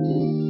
Música